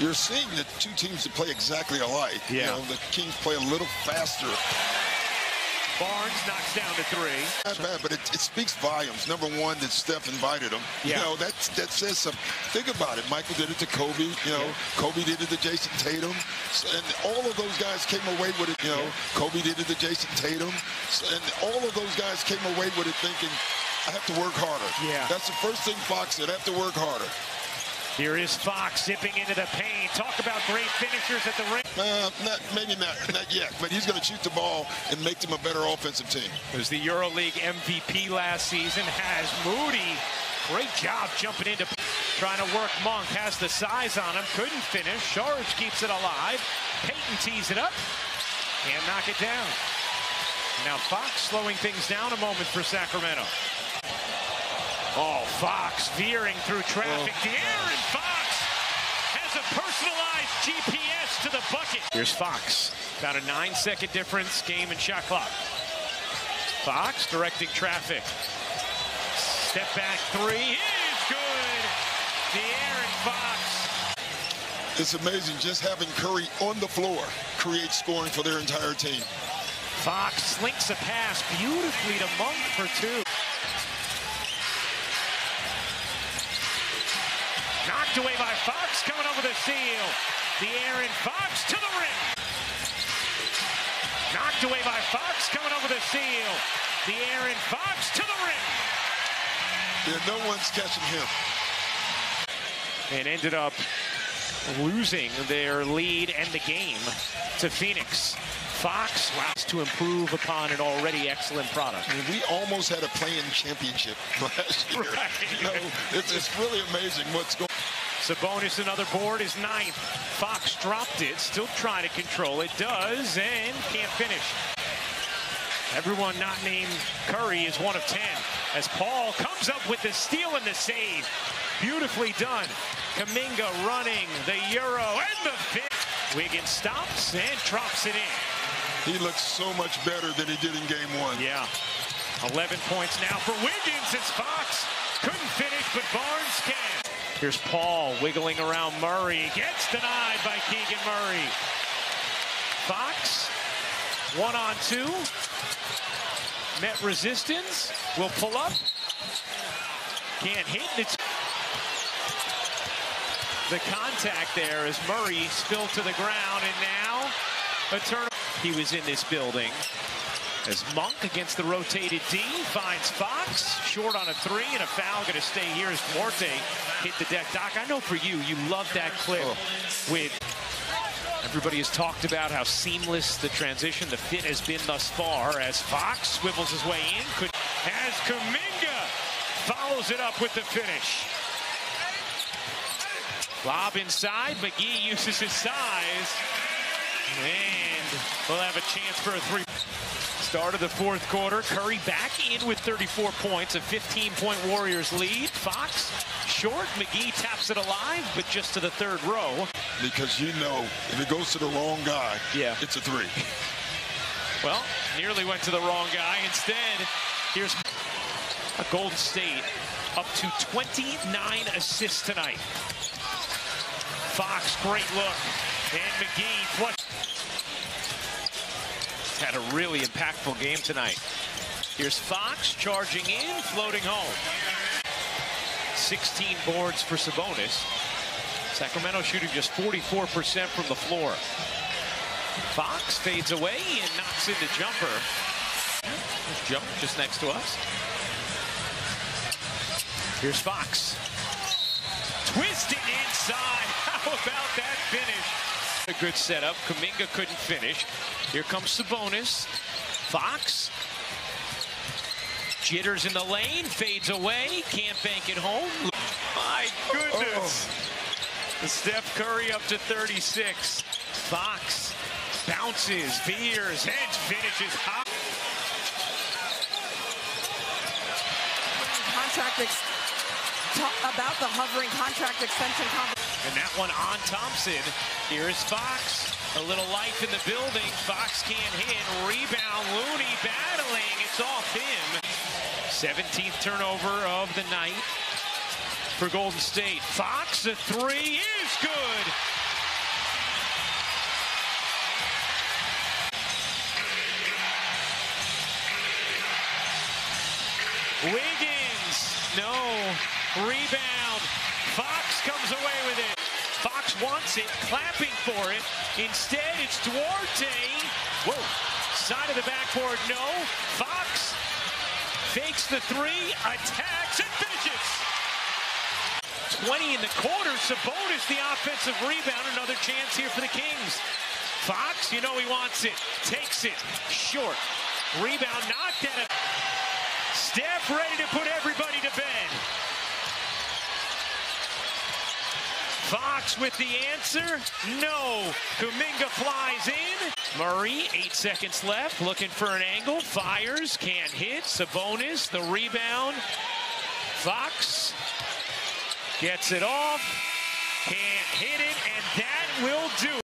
you're seeing the two teams that play exactly alike. Yeah. You know, the Kings play a little faster. Barnes knocks down to three. Not bad, but it, it speaks volumes. Number one, that Steph invited him. Yeah. You know, that, that says something. Think about it. Michael did it to Kobe. You know, Kobe did it to Jayson Tatum. So- And all of those guys came away with it. You know, Kobe did it to Jayson Tatum. So- And all of those guys came away with it thinking, I have to work harder. Yeah. That's the first thing Fox said. I have to work harder. Here is Fox zipping into the paint. Talk about great finishers at the ring. Uh, not, maybe not, not yet, but he's going to shoot the ball and make them a better offensive team. was the EuroLeague MVP last season. Has Moody. Great job jumping into trying to work Monk. Has the size on him. Couldn't finish. Sharge keeps it alive. Payton tees it up. Can't knock it down. Now Fox slowing things down a moment for Sacramento. Oh, Fox veering through traffic. De'Aaron Fox has a personalized GPS to the bucket. Here's Fox. About a nine-second difference, game and shot clock. Fox directing traffic. Step back three is good. De'Aaron Fox. It's amazing just having Curry on the floor creates scoring for their entire team. Fox slinks a pass beautifully to Monk for two. Knocked away by Fox, coming over the seal. De'Aaron Fox to the rim. Knocked away by Fox, coming over the seal. De'Aaron Fox to the rim. Yeah, no one's catching him. and ended up losing their lead and the game to Phoenix. Fox wants to improve upon an already excellent product. I mean, we almost had a playing championship last year. Right. You know, it's, it's really amazing what's going Sabonis, another board, is ninth. Fox dropped it, still trying to control it. Does, and can't finish. Everyone not named Curry is one of 10 as Paul comes up with the steal and the save. Beautifully done. Kuminga running the Euro and the fit. Wiggins stops and drops it in. He looks so much better than he did in game one. Yeah. 11 points now for Wiggins It's Fox couldn't finish, but Barnes can. Here's Paul wiggling around Murray. Gets denied by Keegan Murray. Fox, one on two. Met resistance. Will pull up. Can't hit. It's the contact there as Murray spilled to the ground, and now a turn. He was in this building as Monk against the rotated D finds Fox short on a three and a foul going to stay here as Duarte hit the deck. Doc, I know for you, you love that clip oh. with everybody has talked about how seamless the transition, the fit has been thus far as Fox swivels his way in. Could as Kuminga follows it up with the finish. Lob inside, McGee uses his size. And we'll have a chance for a three. Start of the fourth quarter. Curry back in with 34 points, a 15-point Warriors lead. Fox short. McGee taps it alive, but just to the third row. Because you know, if it goes to the wrong guy, Yeah. it's a three. Well, nearly went to the wrong guy. Instead, here's a Golden State up to 29 assists tonight. Fox, great look. And McGee flush. Had a really impactful game tonight. Here's Fox charging in, floating home. 16 boards for Sabonis. Sacramento shooting just 44% from the floor. Fox fades away and knocks in the jumper. Jump just next to us. Here's Fox. A good setup. Kuminga couldn't finish. Here comes Sabonis. Fox. Jitters in the lane. Fades away. Can't bank it home. My goodness. Oh. Steph Curry up to 36. Fox bounces, veers, and finishes hot. contract ex- about the hovering contract extension. And that one on Thompson. Here's Fox. A little life in the building. Fox can't hit. Rebound. Looney battling. It's off him. 17th turnover of the night for Golden State. Fox, the three is good. Wiggins, no. Rebound. Fox comes away with it. Fox wants it, clapping for it. Instead, it's Duarte. Whoa. Side of the backboard, no. Fox fakes the three, attacks, and finishes. 20 in the quarter. Sabonis, the offensive rebound. Another chance here for the Kings. Fox, you know he wants it. Takes it. Short. Rebound knocked at it. Steph ready to put everybody to bed. Fox with the answer. No. Kuminga flies in. Murray, eight seconds left, looking for an angle. Fires, can't hit. Sabonis, the rebound. Fox gets it off, can't hit it, and that will do it.